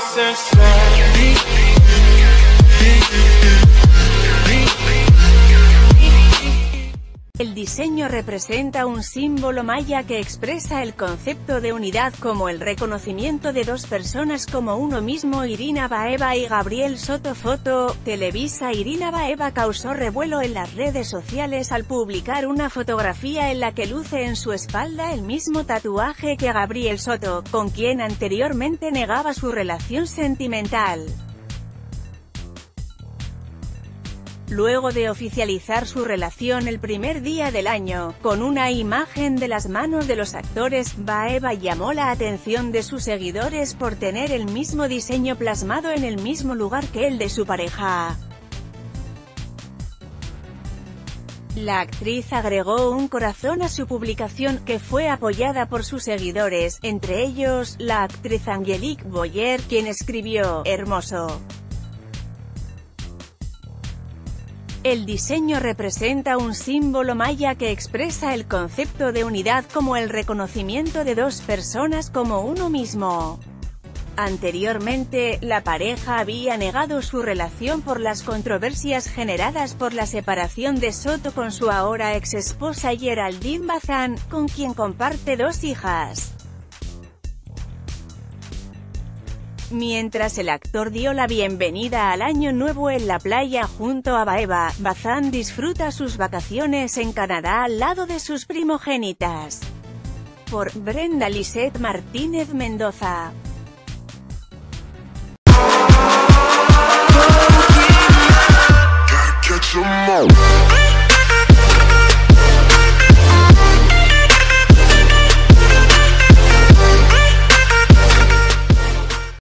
senseless El diseño representa un símbolo maya que expresa el concepto de unidad como el reconocimiento de dos personas como uno mismo Irina Baeva y Gabriel Soto Foto, Televisa Irina Baeva causó revuelo en las redes sociales al publicar una fotografía en la que luce en su espalda el mismo tatuaje que Gabriel Soto, con quien anteriormente negaba su relación sentimental. Luego de oficializar su relación el primer día del año, con una imagen de las manos de los actores, Baeva llamó la atención de sus seguidores por tener el mismo diseño plasmado en el mismo lugar que el de su pareja. La actriz agregó un corazón a su publicación, que fue apoyada por sus seguidores, entre ellos, la actriz Angelique Boyer, quien escribió, «Hermoso». El diseño representa un símbolo maya que expresa el concepto de unidad como el reconocimiento de dos personas como uno mismo. Anteriormente, la pareja había negado su relación por las controversias generadas por la separación de Soto con su ahora ex esposa Geraldine Bazán, con quien comparte dos hijas. Mientras el actor dio la bienvenida al año nuevo en la playa junto a Baeva, Bazán disfruta sus vacaciones en Canadá al lado de sus primogénitas. Por Brenda Lisette Martínez Mendoza.